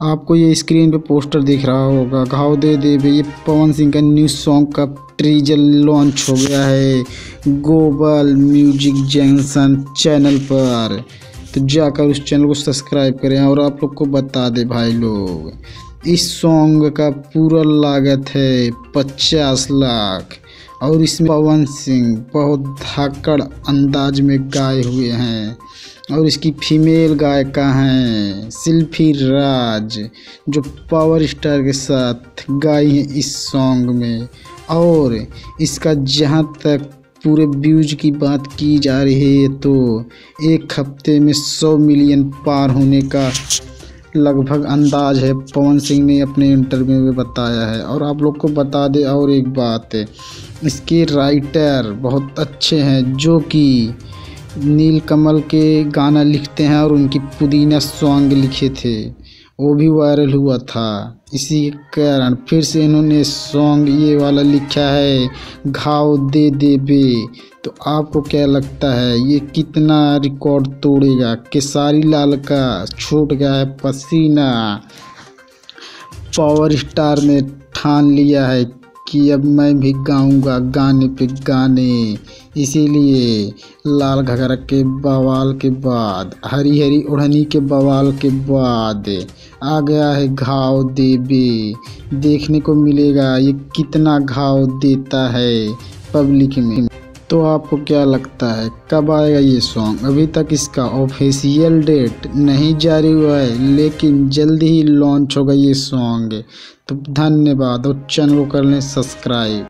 आपको ये स्क्रीन पे पोस्टर दिख रहा होगा। घाव दे दे ये पवन सिंह का न्यू सॉन्ग का ट्रीजर लॉन्च हो गया है। ग्लोबल म्यूज़िक जंक्शन चैनल पर। तो जाकर उस चैनल को सब्सक्राइब करें और आप लोग को बता दे भाई लोग, इस सॉन्ग का पूरा लागत है पचास लाख। और इसमें पवन सिंह बहुत धाकड़ अंदाज में गाए हुए हैं और इसकी फीमेल गायिका हैं सिल्फी राज जो पावर स्टार के साथ गाई हैं इस सॉन्ग में। और इसका जहाँ तक पूरे व्यूज़ की बात की जा रही है तो एक हफ़्ते में सौ मिलियन पार होने का लगभग अंदाज है। पवन सिंह ने अपने इंटरव्यू में बताया है। और आप लोग को बता दे और एक बात है। इसके राइटर बहुत अच्छे हैं, जो कि नील कमल के गाना लिखते हैं और उनकी पुदीना सॉन्ग लिखे थे। वो भी वायरल हुआ था। इसी के कारण फिर से इन्होंने सॉन्ग ये वाला लिखा है, घाव दे दे बे। तो आपको क्या लगता है, ये कितना रिकॉर्ड तोड़ेगा? केसारी लाल का छूट गया है पसीना। पावर स्टार ने ठान लिया है कि अब मैं भी गाऊँगा गाने पे गाने। इसीलिए लाल घगरा के बवाल के बाद हरी हरी ओढ़नी के बवाल के बाद आ गया है घाव देवी। देखने को मिलेगा ये कितना घाव देता है पब्लिक में। तो आपको क्या लगता है, कब आएगा ये सॉन्ग अभी तक इसका ऑफिशियल डेट नहीं जारी हुआ है, लेकिन जल्दी ही लॉन्च होगा ये सॉन्ग तो धन्यवाद, और चैनल को कर लें सब्सक्राइब